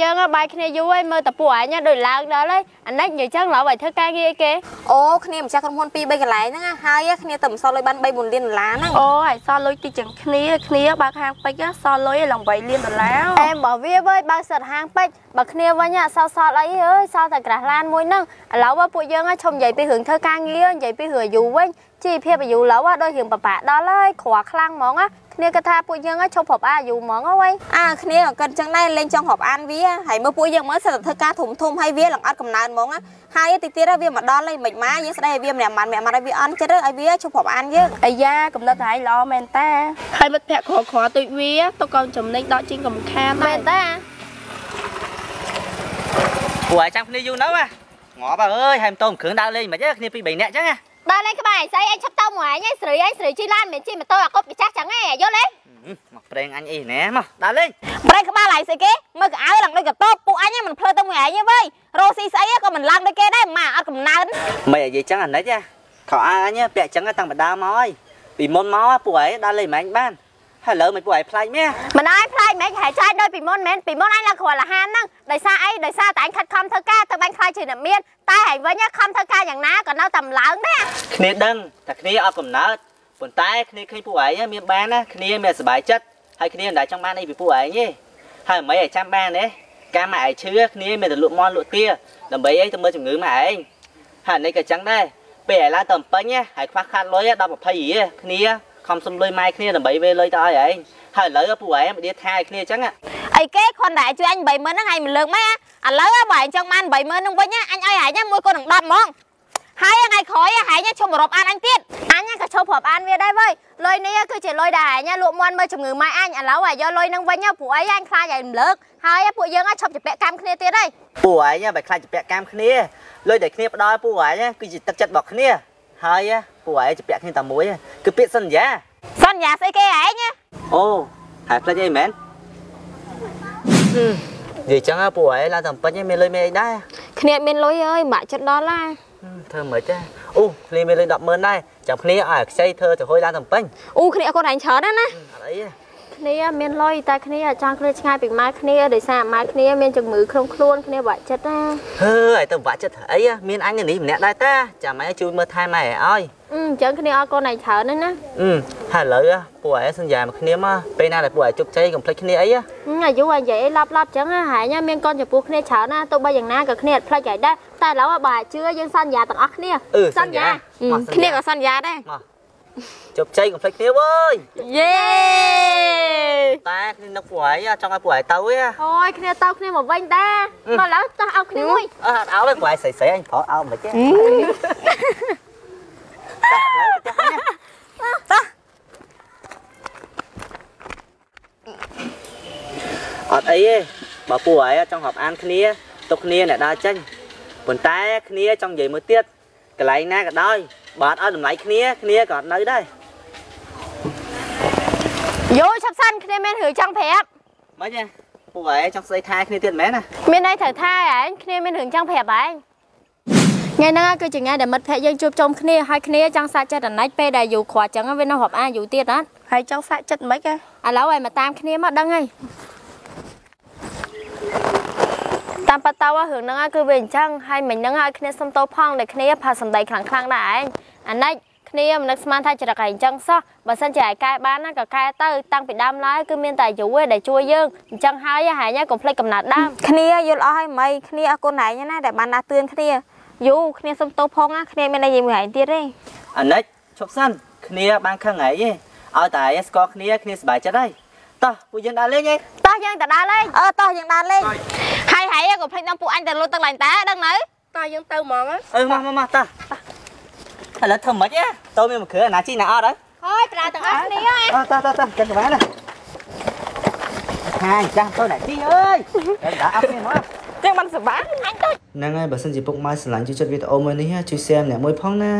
យើងបាយគ្នាយូរហើយមើលតែពួកឯងដូចឡើងដល់ហើយអានេះនិយាយចឹងឡើយឲ្យធ្វើការងារអីគេអូគ្នាម្ចាស់ក្រុមហ៊ុន2 3កន្លែងហ្នឹងណាហើយគ្នាទៅមិនសល់លុយបាន3 4លានដុល្លារហ្នឹងអូហើយសល់លុយតិចជាងគ្នាគ្នាបើកហាងពេជ្រសល់លុយឡើង8លានដុល្លារអែមបើវាវើយបើសិតហាងពេជ្របើគ្នាវិញសល់សល់អីអើយសល់តែក្រាស់ឡានមួយហ្នឹងឥឡូវពួកយើងឈុំនិយាយពីរឿងធ្វើការងារនិយាយពីរឿងអាយុវិញជីវភាពអាយុឡូវដូចរឿងបបាក់ដល់ហើយក្រខ្លាំងហ្មងណាគ្នាគាត់ថាពួកយើងឈប់ប្រាប់អាយុហ្មងហ៎អាគ្នាក៏គិតចឹងដែរលេងចង់រាប់អានវាហើយមើលពួកយើងមើលសិតតែធ្វើការធំធំហើយវាឡើងអត់កំណើនហ្មងណាហើយតិចទៀតវាមកដល់ហើយមិនមកយើងស្ដីឲ្យវាម្នាក់ម៉ាត់ម្នាក់ម៉ាត់ឲ្យវាអន់ចិត្តឲ្យវាជប់រាប់អានយើងអាយ៉ាកំណត់តែឯងល្អមែនតាហើយមិត្តភក្តិក្រក្រទុយវាទៅកូនចំណេញដកជីងកំខានដែមែរនតាពួកឯងចាំគ្នាយូរណាស់ហ៎ងាប់អើយហើយមិនតោគ្រឿងដើរលេងមិនទេគ្នាពី3នាក់ចឹងណា ដល់លេងក្បែរស្អីអញឈប់ទៅមួយអញស្រីអញស្រីជិះឡានមិនជិះម៉ូតូអាកុបកាចាស់ចឹងឯងយល់ទេមកប្រេងអញអីណែមកដើរលេងប្រេងក្បាលហើយស្អីគេមើលកៅអៅឡើងដូចកតបពួកអញមិនភ្លើទៅមួយឯងទេវ៉ៃរោស៊ីស្អីក៏មិនឡើងដូចគេដែរម៉ាអត់កំណើនមិននិយាយចឹងអានិចខោអាអញពាក់ចឹងតាំងបដាមកហើយពីមុនមកពួកឯងដើរលេងមិនបានហើយ ឥឡូវមិនពួកឯងផ្លាច់មែនមិនអើយផ្លាច់មិនហែចាយដូចពីមុនមែនពីមុនអញឡើងគ្រាន់លហានហ្នឹងដោយសារអីដោយសារតែអញខិតខំធ្វើការទៅបាញ់ខ្លាចជាអ្នកមានតែហែវិញខំធ្វើការយ៉ាងណាក៏នៅតែម្ឡើងដែរគ្នាដឹងតែគ្នាអត់កំណើតប៉ុន្តែគ្នាឃើញពួកឯងមានបានណាគ្នាមានសុបាយចិត្តហើយគ្នាមិនដែលចង់បានអីពីពួកឯងទេហើយមិនឲ្យចាំបានទេការមកឯងឈឺគ្នាមានតែលក់មន់លក់ទាដើម្បីអីទៅមើលជំងឺមកឯងហើយនេះក៏ចឹងដែរពេលឯងឡើងទៅអំពេញហើយខ្វះខាតលុយ10 20រៀលគ្នា ខំសុំលុយម៉ែគ្នាដើម្បីវេលុយទៅឲ្យឯងហើយឥឡូវពួកឯងមកដៀថាឲ្យគ្នាចឹងអីគេគ្រាន់តែជួយអញ30000ហ្នឹងឯងមិនលើកម៉ែឥឡូវបើអញចង់បាន30000ហ្នឹងវិញអញឲ្យឯងមួយកូននឹង10ហ្មងហើយថ្ងៃក្រោយហែងឈប់រាប់អានអញទៀតអញក៏ឈប់ប្រាប់អានវាដែរវើយលុយនេះគឺជាលុយដែលអញលក់មន់មើលជំងឺម៉ែអញឥឡូវយកលុយហ្នឹងវិញព្រោះអីអញខ្លាចឲ្យរំលើកហើយពួកយើងឈប់ជពាក់កម្មគ្នាទៀតហើយពួកឯងបើខ្លាចជាពាក់កម្មគ្នាលុយដែលគ្នាផ្ដល់ពួកឯងគឺជាទឹកចិត្តរបស់គ្នា ហើយពួកឯងជាពាក់គ្នាតែមួយគឺពាក្យសន្យាសន្យាស្អីគេឯងអូហើយផ្លេចអីមែននិយាយចឹងពួកឯងឡើងតែពេញមានលុយមានអីដែរគ្នាមានលុយអើយបាក់ចិត្តដល់ឡាធ្វើមិនទេអូគ្នាមានលុយ100,000ដែរចាំគ្នាឲ្យខ្ចីធ្វើទៅហួយឡើងតែពេញអូគ្នាកូនឯងច្រើនណាស់ណាអត់អីទេ គ្នាមានលុយតែគ្នាចង់គ្នាឆ្ងាយពីម៉ែគ្នាដោយសារម៉ែគ្នាមានជំងឺក្នុងខ្លួនគ្នាបាក់ចិត្តណាហឺឲ្យទៅបាក់ចិត្តអីមានអញនេះម្នាក់ដែរតាចាំម៉ែជួយមើលថែម៉ែឲ្យអឺអញ្ចឹងគ្នាអត់កូនឯងច្រើនណាស់ណាអឺហើយឥឡូវពួកឯងសន្យាមកគ្នាមកពេលណាដែលពួកឯងជប់ជ័យកុំភ្លេចគ្នាអីអាយុអានិយាយឡាប់ឡាប់ចឹងហែងមានកូនចំពោះគ្នាច្រើនណាទោះបីយ៉ាងណាក៏គ្នាអត់ភ្លេចហើយដែរតែឥឡូវបើជឿយើងសន្យាទាំងអស់គ្នាអឺសន្យាគ្នាក៏សន្យាដែរមក ជប់ជ័យកុំភ្លេចគ្នាវើយយេតែគ្នានឹកពួកឯងចង់ឲ្យពួកឯងទៅឯងអូយគ្នាទៅគ្នាមកវិញដែរមកឥឡូវតោះឲ្យគ្នាមួយអត់អោទេពួកឯងស្រីស្រីអញប្រអោមិនទេតោះឡើងទៅផ្ទះវិញតោះអត់អីទេបើពួកឯងចង់រាប់អានគ្នាទុកគ្នាអ្នកដើរចេញប៉ុន្តែគ្នាចង់និយាយមួយទៀត កន្លែងណាក៏ដោយបើអត់ឲ្យតម្លៃគ្នាគ្នាក៏អត់នៅដែរយោឆាប់សិនគ្នាមានរឿងចង់ប្រាប់មិនទេពួកឯងចង់ស្ដីថាគ្នាទៀតមែនណាមានន័យត្រូវថាឯងគ្នាមានរឿងចង់ប្រាប់ឯងថ្ងៃហ្នឹងគឺជាថ្ងៃដែលមិត្តភក្តិយើងជួបជុំគ្នាហើយគ្នាចង់សាកចិត្តអណាច់ពេលដែលយូរខ្វះចឹងវានៅរាប់អានយូរទៀតណាហើយចង់សាក់ចិត្តមិនខ្មិចហ៎ឥឡូវឲ្យមកតាមគ្នាមកដឹងហើយ តាមប៉ាតោរឿងហ្នឹងគឺវាអញ្ចឹងហើយមិញហ្នឹងឲ្យគ្នាសុំតោផងដែលគ្នាផាសម្ដីខ្លាំងខ្លាំងដែរឯងអាណិចគ្នាមិននឹកស្មានថាចរិតឯងអញ្ចឹងសោះបើសិនជាឯកែបានណាក៏កែទៅតាំងពីដើមឡើយគឺមានតែយូរឯងដែលជួយយើងអញ្ចឹងហើយហែងកុំភ្លេចកំណត់ដើមគ្នាយល់អស់ហើយម៉ៃគ្នាអរគុណឯងណាដែលបានដាស់តឿនគ្នាយូគ្នាសុំទោសផងណាគ្នាមានអីនិយាយមួយឯងទៀតទេអានិចឈប់សិនគ្នាបានខឹងហើយទេឲ្យតែឯងស្គាល់គ្នាគ្នាសប្បាយចិត្តហើយតោះពួកយើងដើរលេងឯងតោះយើងទៅដើរលេងអឺតោះយើងដើរលេង ហើយហើយកុំភ្លេចនាំពួកអញទៅលុតទឹកឡើងតាដឹងនៅតើយើងទៅហ្មងហ៎អឺមកមកមកតោះឥឡូវធ្វើមិនទេតោមានមួយគ្រឿងអាណាជីណាអត់ហើយហើយប្រើទាំងអស់គ្នាហ៎អើតោះតោះតោះចិត្តក្បាលណាហាយចាស់ទៅណាជីអើយដើរអត់គ្នាមកចឹងបានសប្បាយអញទៅហ្នឹងហើយបើសិនជាពុកម៉ែស្រឡាញ់ជួយចិត្តវីដេអូមួយនេះជួយ share ម្នាក់មួយផងណា